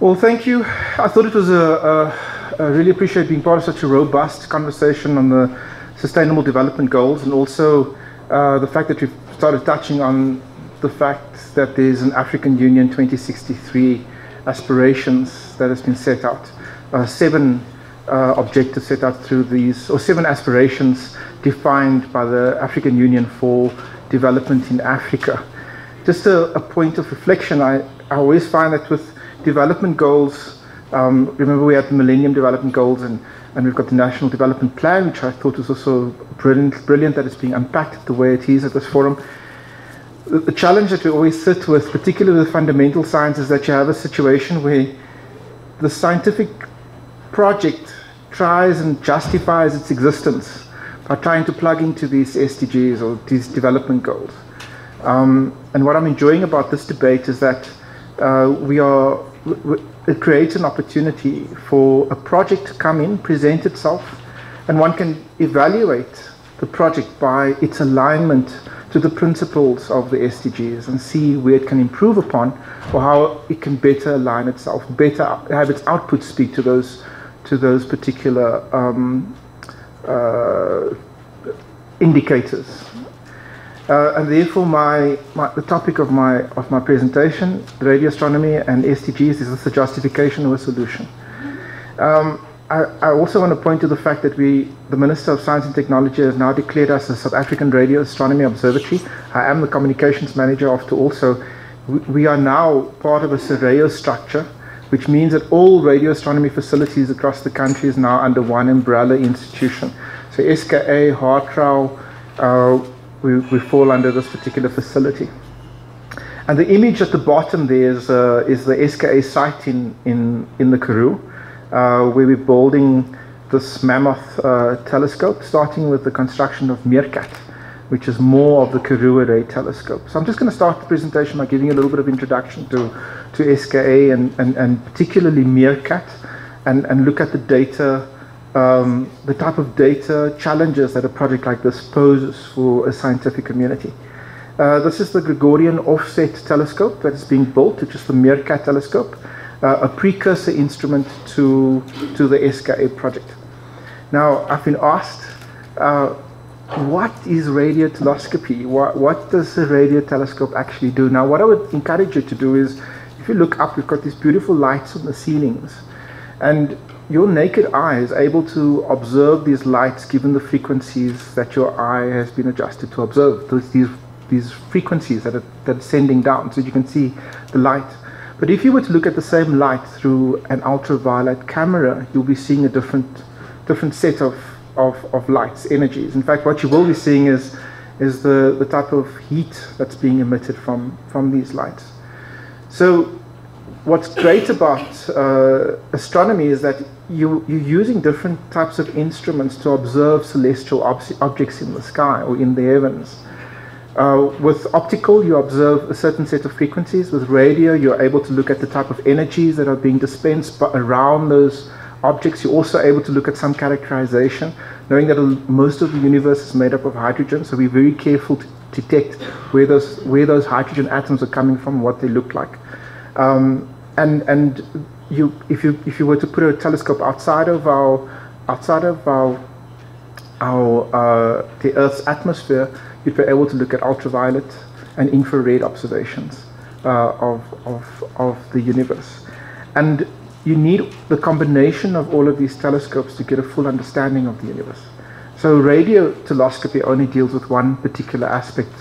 Well, thank you. I thought it was a, a, I really appreciate being part of such a robust conversation on the Sustainable Development Goals and also uh, the fact that we've started touching on the fact that there's an African Union 2063 aspirations that has been set out. Uh, seven uh, objectives set out through these, or seven aspirations defined by the African Union for development in Africa. Just a, a point of reflection, I, I always find that with development goals, um, remember we had the Millennium Development Goals and, and we've got the National Development Plan, which I thought was also brilliant, brilliant that it's being unpacked the way it is at this forum. The, the challenge that we always sit with, particularly with fundamental science, is that you have a situation where the scientific project tries and justifies its existence by trying to plug into these SDGs or these development goals. Um, and what I'm enjoying about this debate is that uh, we are it creates an opportunity for a project to come in, present itself, and one can evaluate the project by its alignment to the principles of the SDGs and see where it can improve upon or how it can better align itself, better have its output speak to those to those particular um, uh, indicators. Uh, and therefore, my, my, the topic of my, of my presentation, radio astronomy and SDGs, is the justification of a solution. Um, I, I, SARAO want to point to the fact that we, the Minister of Science and Technology, has now declared us a South African Radio Astronomy Observatory. I am the communications manager of also. We, we are now part of a SARAO structure, which means that all radio astronomy facilities across the country is now under one umbrella institution. So SKA, HARTRAO, uh, we, we fall under this particular facility. And the image at the bottom there is, uh, is the SKA site in, in, in the Karoo, uh, where we're building this mammoth uh, telescope, starting with the construction of MeerKAT, which is more of the Karoo Array telescope. So I'm just going to start the presentation by giving you a little bit of introduction to, to SKA and, and, and particularly MeerKAT, and, and look at the data um, the type of data challenges that a project like this poses for a scientific community. Uh, this is the Gregorian Offset Telescope that is being built, which is the MeerKAT telescope, uh, a precursor instrument to, to the SKA project. Now, I've been asked, uh, what is radio telescopy? What, what does a radio telescope actually do? Now, what I would encourage you to do is, if you look up, we've got these beautiful lights on the ceilings. And your naked eye is able to observe these lights given the frequencies that your eye has been adjusted to observe. These, these frequencies that are, that are sending down so you can see the light. But if you were to look at the same light through an ultraviolet camera, you'll be seeing a different, different set of, of, of lights, energies. In fact, what you will be seeing is, is the, the type of heat that's being emitted from, from these lights. So what's great about uh, astronomy is that you, you're using different types of instruments to observe celestial ob objects in the sky or in the heavens. Uh, with optical, you observe a certain set of frequencies. With radio, you're able to look at the type of energies that are being dispensed around those objects. You're also able to look at some characterization, knowing that most of the universe is made up of hydrogen. So be very careful to detect where those where those hydrogen atoms are coming from, what they look like. Um, and and you if you if you were to put a telescope outside of our outside of our our uh, the Earth's atmosphere, you'd be able to look at ultraviolet and infrared observations uh, of, of of the universe, and you need the combination of all of these telescopes to get a full understanding of the universe. So radio telescopy only deals with one particular aspect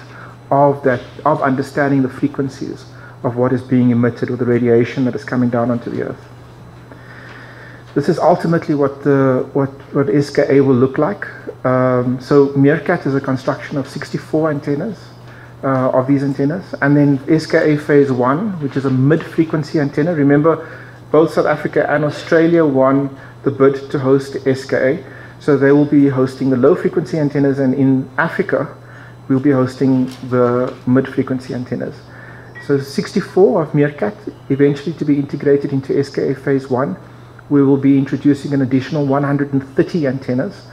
of that of understanding the frequencies of what is being emitted or the radiation that is coming down onto the Earth. This is ultimately what, the, what, what SKA will look like. Um, so MeerKAT is a construction of 64 antennas, uh, of these antennas. And then SKA Phase 1, which is a mid-frequency antenna. Remember, both South Africa and Australia won the bid to host SKA. So they will be hosting the low-frequency antennas, and in Africa, we'll be hosting the mid-frequency antennas. So 64 of MeerKAT, eventually to be integrated into SKA Phase 1. We will be introducing an additional 130 antennas.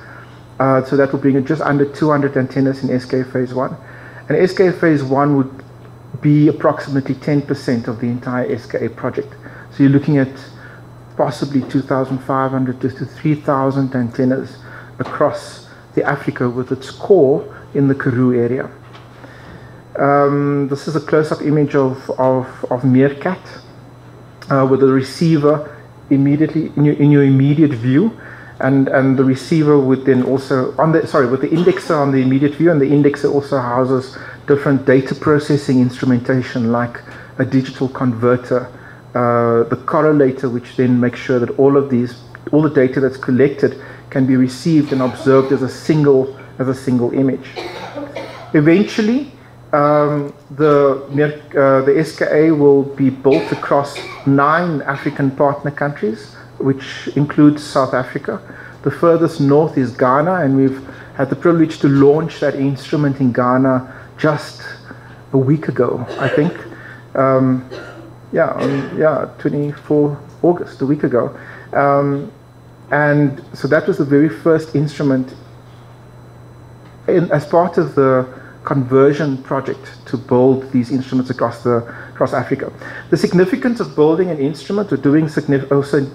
Uh, so that will bring it just under 200 antennas in SKA Phase 1. And SKA Phase 1 would be approximately 10% of the entire SKA project. So you're looking at possibly 2,500 to 3,000 antennas across the Africa with its core in the Karoo area. Um, this is a close-up image of, of, of MeerKAT uh, with the receiver immediately in your, in your immediate view and, and the receiver would then also on the sorry with the indexer on the immediate view and the indexer also houses different data processing instrumentation like a digital converter uh, the correlator which then makes sure that all of these all the data that's collected can be received and observed as a single as a single image. Eventually um, the, uh, the SKA will be built across nine African partner countries, which includes South Africa. The furthest north is Ghana, and we've had the privilege to launch that instrument in Ghana just a week ago, I think. Um, yeah, yeah, 24 August, a week ago. Um, and so that was the very first instrument in, as part of the conversion project to build these instruments across the across Africa. The significance of building an instrument or doing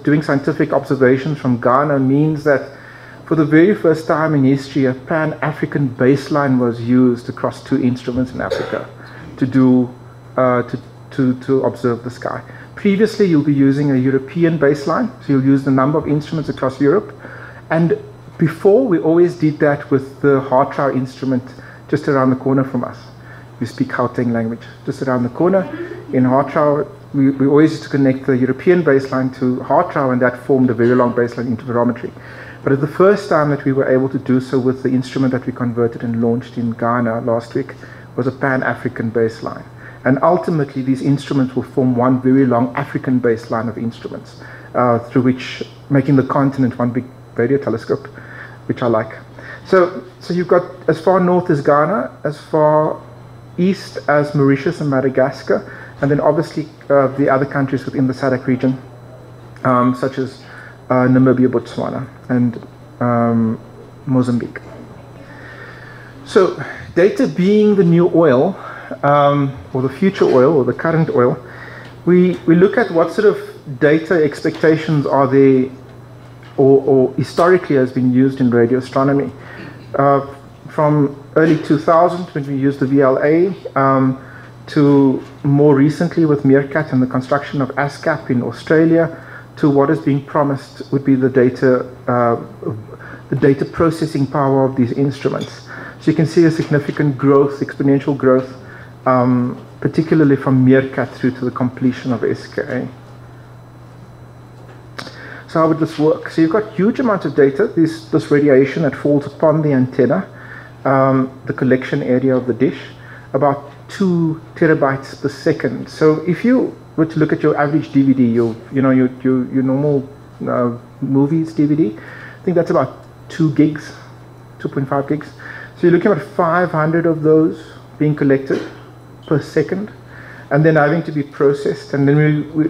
doing scientific observations from Ghana means that for the very first time in history, a pan-African baseline was used across two instruments in Africa to do uh, to, to to observe the sky. Previously, you'll be using a European baseline, so you'll use the number of instruments across Europe, and before we always did that with the HartRAO instrument just around the corner from us. We speak Gauteng language. Just around the corner in HartRAO, we, we always used to connect the European baseline to HartRAO, and that formed a very long baseline interferometry. But it's the first time that we were able to do so with the instrument that we converted and launched in Ghana last week was a pan-African baseline. And ultimately, these instruments will form one very long African baseline of instruments, uh, through which making the continent one big radio telescope, which I like. So, so you've got as far north as Ghana, as far east as Mauritius and Madagascar, and then obviously uh, the other countries within the SADC region, um, such as uh, Namibia, Botswana, and um, Mozambique. So, data being the new oil, um, or the future oil, or the current oil, we, we look at what sort of data expectations are there, or, or historically has been used in radio astronomy uh, from early 2000 when we used the VLA um, to more recently with MeerKAT and the construction of ASKAP in Australia to what is being promised would be the data, uh, the data processing power of these instruments. So you can see a significant growth, exponential growth, um, particularly from MeerKAT through to the completion of SKA. So how would this work? So you've got huge amounts of data, this, this radiation that falls upon the antenna, um, the collection area of the dish, about two terabytes per second. So if you were to look at your average DVD, your, you know, your, your, your normal uh, movies DVD, I think that's about two gigs, 2.5 gigs. So you're looking at 500 of those being collected per second and then having to be processed. And then we,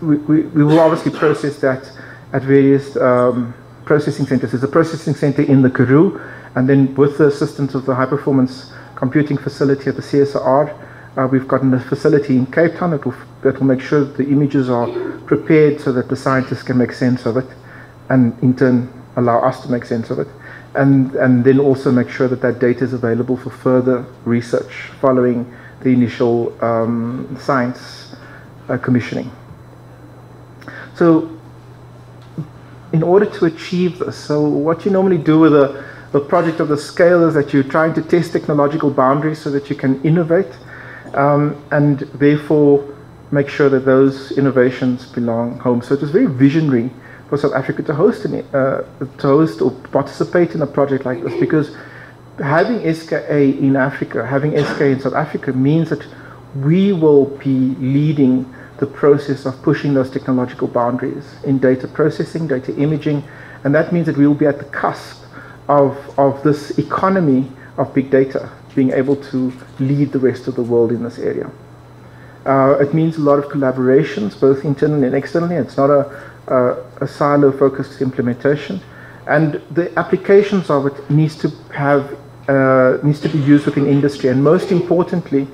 we, we, we will obviously process that at various um, processing centers. There's a processing center in the Karoo, and then with the assistance of the high performance computing facility at the CSIR, uh, we've gotten a facility in Cape Town that will, that will make sure that the images are prepared so that the scientists can make sense of it, and in turn allow us to make sense of it. And, and then also make sure that that data is available for further research following the initial um, science uh, commissioning. So in order to achieve this. So what you normally do with a, a project of the scale is that you're trying to test technological boundaries so that you can innovate um, and therefore make sure that those innovations belong home. So it was very visionary for South Africa to host, an, uh, to host or participate in a project like this because having SKA in Africa, having SKA in South Africa means that we will be leading the process of pushing those technological boundaries in data processing, data imaging, and that means that we will be at the cusp of, of this economy of big data, being able to lead the rest of the world in this area. Uh, it means a lot of collaborations, both internally and externally. It's not a, a, a silo-focused implementation, and the applications of it needs to have uh, needs to be used within industry. And most importantly,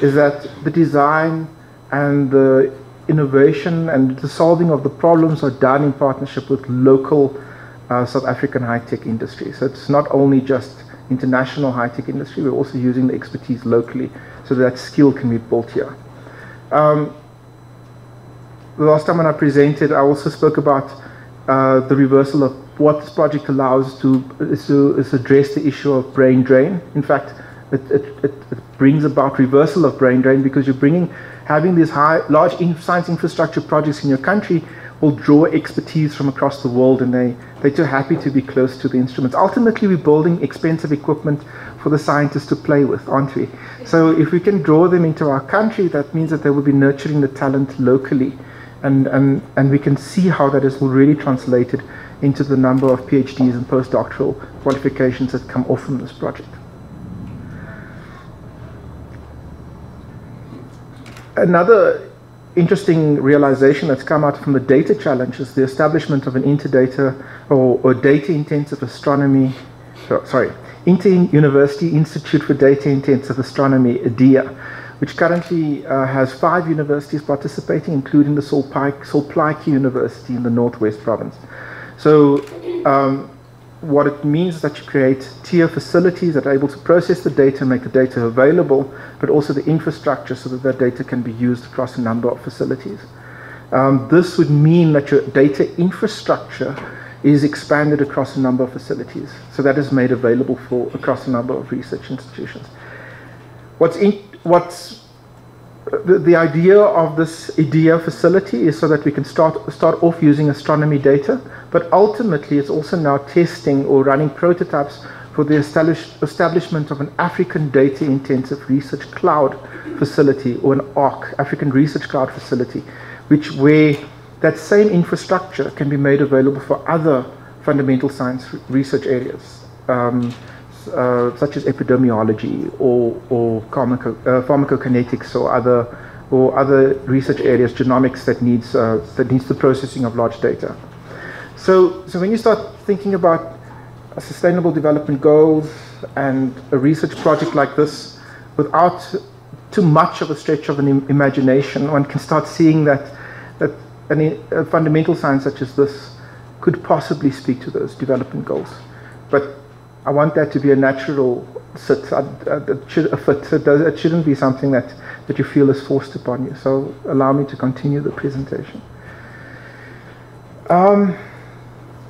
is that the design and the innovation and the solving of the problems are done in partnership with local uh, South African high-tech industry. So it's not only just international high-tech industry, we're also using the expertise locally so that skill can be built here. Um, the last time when I presented, I also spoke about uh, the reversal of what this project allows to is, to is address the issue of brain drain. In fact, it, it, it, it, brings about reversal of brain drain because you're bringing having these high, large science infrastructure projects in your country will draw expertise from across the world and they, they're too happy to be close to the instruments. Ultimately, we're building expensive equipment for the scientists to play with, aren't we? So if we can draw them into our country, that means that they will be nurturing the talent locally. And, and, and we can see how that is really translated into the number of PhDs and postdoctoral qualifications that come off from this project. Another interesting realization that's come out from the data challenge is the establishment of an interdata or, or data intensive astronomy, sorry, Inter-University Institute for Data Intensive Astronomy, IDIA, which currently uh, has five universities participating, including the Sol Plaatje University in the Northwest Province. So um, what it means is that you create tier facilities that are able to process the data, and make the data available, but also the infrastructure so that that data can be used across a number of facilities. Um, this would mean that your data infrastructure is expanded across a number of facilities. So that is made available for across a number of research institutions. What's, in, what's the, idea of this IDIA facility is so that we can start, start off using astronomy data, but ultimately it's also now testing or running prototypes for the establish, establishment of an African data intensive research cloud facility or an ARC, African Research Cloud Facility, which where that same infrastructure can be made available for other fundamental science research areas. Um, uh, such as epidemiology or, or pharmaco, uh, pharmacokinetics or other or other research areas, genomics that needs uh, that needs the processing of large data. So, so when you start thinking about sustainable development goals and a research project like this, without too much of a stretch of an Im imagination, one can start seeing that that any, a fundamental science such as this could possibly speak to those development goals. But I want that to be a natural sit, fit. It, it shouldn't be something that, that you feel is forced upon you. So allow me to continue the presentation. Um,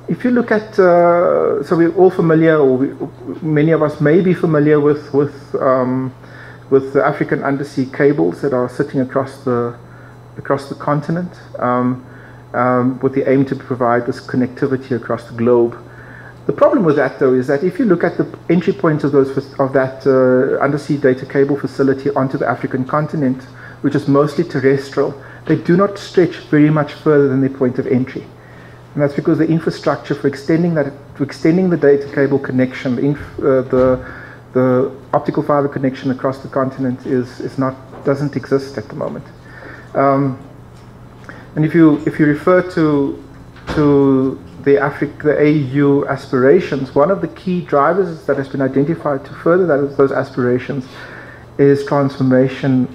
if you look at, uh, so we're all familiar, or we, many of us may be familiar with with um, with the African undersea cables that are sitting across the across the continent, um, um, with the aim to provide this connectivity across the globe. The problem with that, though, is that if you look at the entry points of those of that uh, undersea data cable facility onto the African continent, which is mostly terrestrial, they do not stretch very much further than their point of entry, and that's because the infrastructure for extending that, for extending the data cable connection, the, inf, uh, the, the optical fiber connection across the continent is is not doesn't exist at the moment. Um, and if you if you refer to to the, Africa, the AU aspirations, one of the key drivers that has been identified to further that, those aspirations is transformation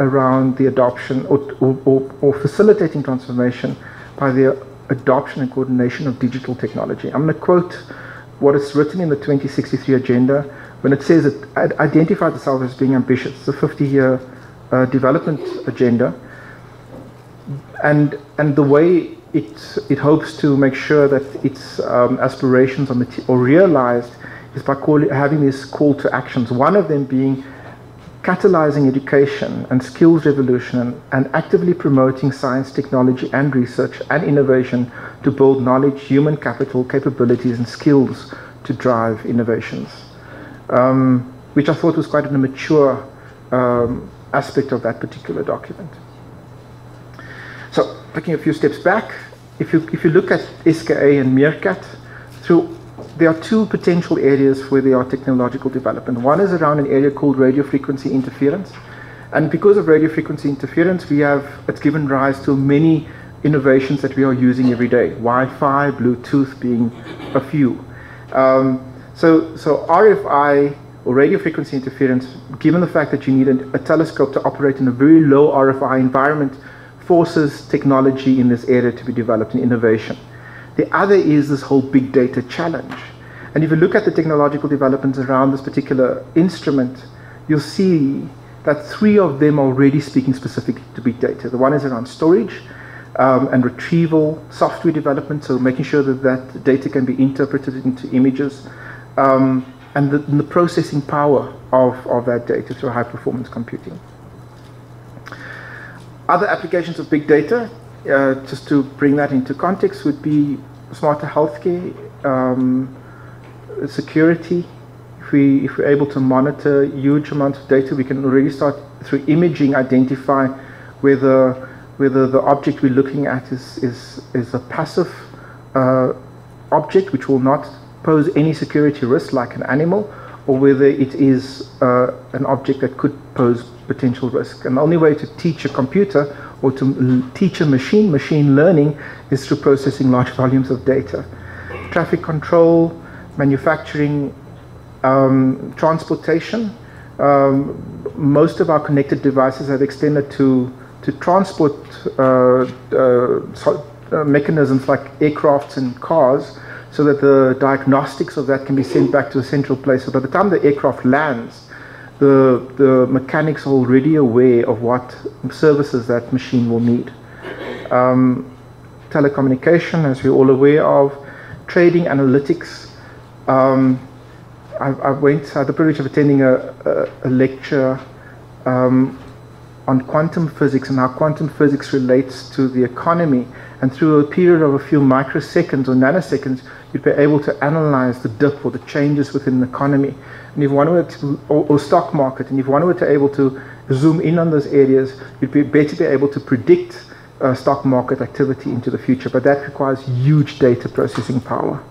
around the adoption or, or, or, facilitating transformation by the adoption and coordination of digital technology. I'm going to quote what is written in the 2063 agenda when it says it identified itself as being ambitious. A 50 year uh, development agenda. And, and the way it, it hopes to make sure that its um, aspirations are, are, realized is by calling, having these call to actions. One of them being catalyzing education and skills revolution and actively promoting science, technology, and research and innovation to build knowledge, human capital, capabilities, and skills to drive innovations. Um, which I thought was quite a mature um, aspect of that particular document. So, taking a few steps back, if you, if you look at SKA and MeerKAT, through, there are two potential areas where there are technological development. One is around an area called radio frequency interference. And because of radio frequency interference, we have, it's given rise to many innovations that we are using every day. Wi-Fi, Bluetooth being a few. Um, so, so RFI or radio frequency interference, given the fact that you need a, a telescope to operate in a very low RFI environment, forces technology in this area to be developed and innovation. The other is this whole big data challenge. And if you look at the technological developments around this particular instrument, you'll see that three of them are already speaking specifically to big data. The one is around storage um, and retrieval, software development, so making sure that that data can be interpreted into images, um, and, the, the processing power of, of that data through high performance computing. Other applications of big data, uh, just to bring that into context, would be smarter healthcare, um, security. If, we, if we're able to monitor huge amounts of data, we can already start through imaging identify whether, whether the object we're looking at is, is, is a passive uh, object which will not pose any security risk like an animal or whether it is uh, an object that could pose potential risk. And the only way to teach a computer or to teach a machine machine learning is through processing large volumes of data. Traffic control, manufacturing, um, transportation. Um, most of our connected devices have extended to, to transport uh, uh, uh, mechanisms like aircrafts and cars so that the diagnostics of that can be sent back to a central place. So by the time the aircraft lands, the, the mechanics are already aware of what services that machine will need. Um, telecommunication, as we're all aware of, trading analytics. Um, I, I, went, I had the privilege of attending a, a, a lecture um, on quantum physics and how quantum physics relates to the economy. And through a period of a few microseconds or nanoseconds, you'd be able to analyze the dip or the changes within the economy. And if one were to, or, or stock market, and if one were to able to zoom in on those areas, you'd be better be able to predict uh, stock market activity into the future. But that requires huge data processing power.